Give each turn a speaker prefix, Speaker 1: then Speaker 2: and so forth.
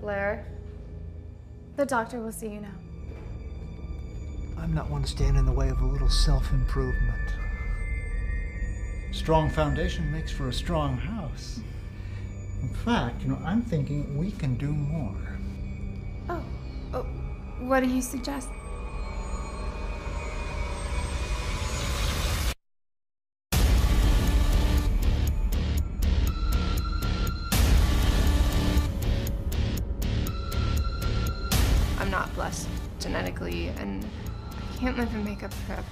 Speaker 1: Blair, the doctor will see you now.
Speaker 2: I'm not one to stand in the way of a little self improvement. Strong foundation makes for a strong house. In fact, you know, I'm thinking we can do more.
Speaker 1: Oh, oh what do you suggest? I'm not blessed genetically, and I can't live in makeup forever.